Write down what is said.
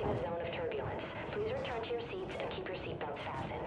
crossing a zone of turbulence. Please return to your seats and keep your seatbelts fastened.